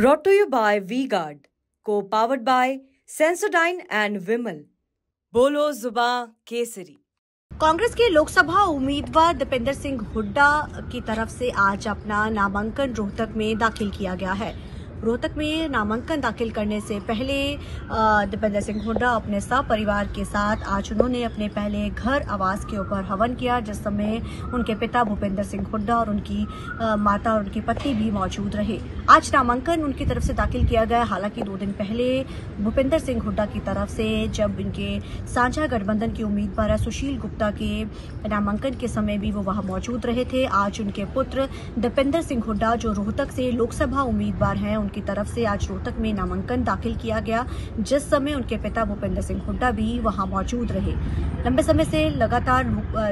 Brought to you by V-Guard, co-powered by Sensodyne and Vimal. बोलो जुबा केसरी कांग्रेस के लोकसभा उम्मीदवार दीपेंद्र सिंह हुड्डा की तरफ़ से आज अपना नामांकन रोहतक में दाखिल किया गया है रोहतक में नामांकन दाखिल करने से पहले दीपेंद्र सिंह हुड्डा अपने सब परिवार के साथ, आज उन्होंने अपने पहले घर आवास के ऊपर हवन किया, जिस समय उनके पिता भूपेंद्र सिंह हुड्डा और उनकी माता और उनकी पत्नी भी मौजूद रहे। आज नामांकन उनकी तरफ़ से दाखिल किया गया। हालाँकि दो दिन पहले भूपेंद्र सिंह हुड्डा की तरफ़ से जब इनके साझा गठबंधन के उम्मीदवार सुशील गुप्ता के नामांकन के समय भी वो वहाँ मौजूद रहे थे, आज उनके पुत्र दीपेंद्र सिंह हुड्डा जो रोहतक से लोकसभा उम्मीदवार हैं उनकी तरफ़ से आज रोहतक में नामांकन दाखिल किया गया, जिस समय उनके पिता भूपेंद्र सिंह हुड्डा भी वहाँ मौजूद रहे। लंबे समय से लगातार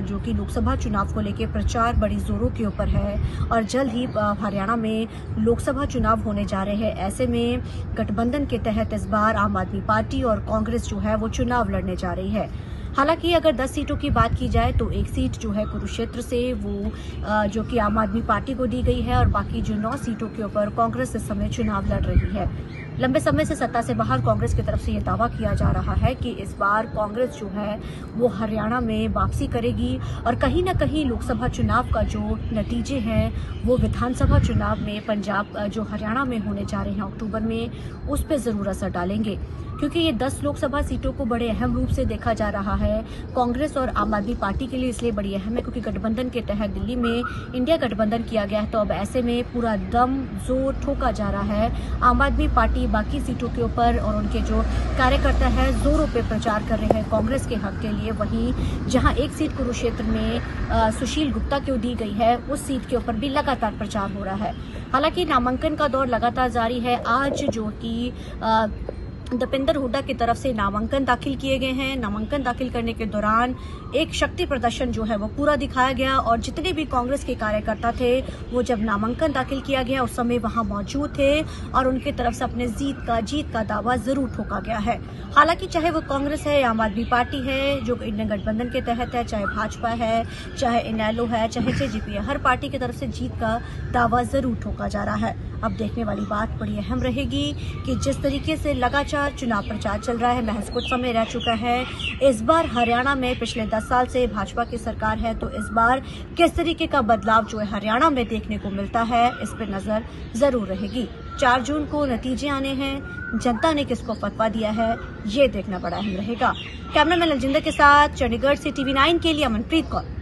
जो कि लोकसभा चुनाव को लेकर प्रचार बड़ी जोरों के ऊपर है और जल्द ही हरियाणा में लोकसभा चुनाव होने जा रहे हैं। ऐसे में गठबंधन के तहत इस बार आम आदमी पार्टी और कांग्रेस जो है वो चुनाव लड़ने जा रही है। हालाँकि अगर 10 सीटों की बात की जाए तो एक सीट जो है कुरुक्षेत्र से वो जो कि आम आदमी पार्टी को दी गई है और बाकी जो नौ सीटों के ऊपर कांग्रेस इस समय चुनाव लड़ रही है। लंबे समय से सत्ता से बाहर कांग्रेस की तरफ़ से ये दावा किया जा रहा है कि इस बार कांग्रेस जो है वो हरियाणा में वापसी करेगी और कहीं ना कहीं लोकसभा चुनाव का जो नतीजे हैं, वो विधानसभा चुनाव में पंजाब जो हरियाणा में होने जा रहे हैं अक्टूबर में, उस पर ज़रूर असर डालेंगे। क्योंकि ये 10 लोकसभा सीटों को बड़े अहम रूप से देखा जा रहा है कांग्रेस और आम आदमी पार्टी के लिए इसलिए बड़ी अहम है क्योंकि गठबंधन के तहत दिल्ली में इंडिया गठबंधन किया गया है। तो अब ऐसे में पूरा दम ज़ोर ठोका जा रहा है। आम आदमी पार्टी बाकी सीटों के ऊपर और उनके जो कार्यकर्ता है, जोरों पर प्रचार कर रहे हैं कांग्रेस के हक के लिए। वहीं जहाँ एक सीट कुरुक्षेत्र में सुशील गुप्ता को दी गई है, उस सीट के ऊपर भी लगातार प्रचार हो रहा है। हालाँकि नामांकन का दौर लगातार जारी है। आज जो कि दीपेंद्र हुड्डा की तरफ़ से नामांकन दाखिल किए गए हैं। नामांकन दाखिल करने के दौरान एक शक्ति प्रदर्शन जो है वो पूरा दिखाया गया और जितने भी कांग्रेस के कार्यकर्ता थे, वो जब नामांकन दाखिल किया गया, उस समय वहाँ मौजूद थे और उनकी तरफ़ से अपने जीत का जीत का दावा ज़रूर ठोका गया है। हालाँकि चाहे वो कांग्रेस है आम आदमी पार्टी है, जो इंडियन गठबंधन के तहत है, चाहे भाजपा है, चाहे इनैलो है, चाहे जेजेपी है, हर पार्टी की तरफ़ से जीत का दावा ज़रूर ठोका जा रहा है। अब देखने वाली बात बड़ी अहम रहेगी कि जिस तरीके से लगातार चुनाव प्रचार चल रहा है, महज कुछ समय रह चुका है। इस बार हरियाणा में पिछले दस साल से भाजपा की सरकार है तो इस बार किस तरीके का बदलाव जो है हरियाणा में देखने को मिलता है, इस पर नज़र ज़रूर रहेगी। चार जून को नतीजे आने हैं, जनता ने किसको फतवा दिया है, ये देखना बड़ा अहम रहेगा। कैमरामैन अलजिंदर के साथ चंडीगढ़ से टीवी नाइन के लिए अमनप्रीत कौर।